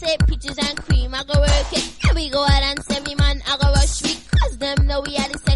say peaches and cream, I go work it. Here we go, out and send me man, I go rush me, cause them know we are the same.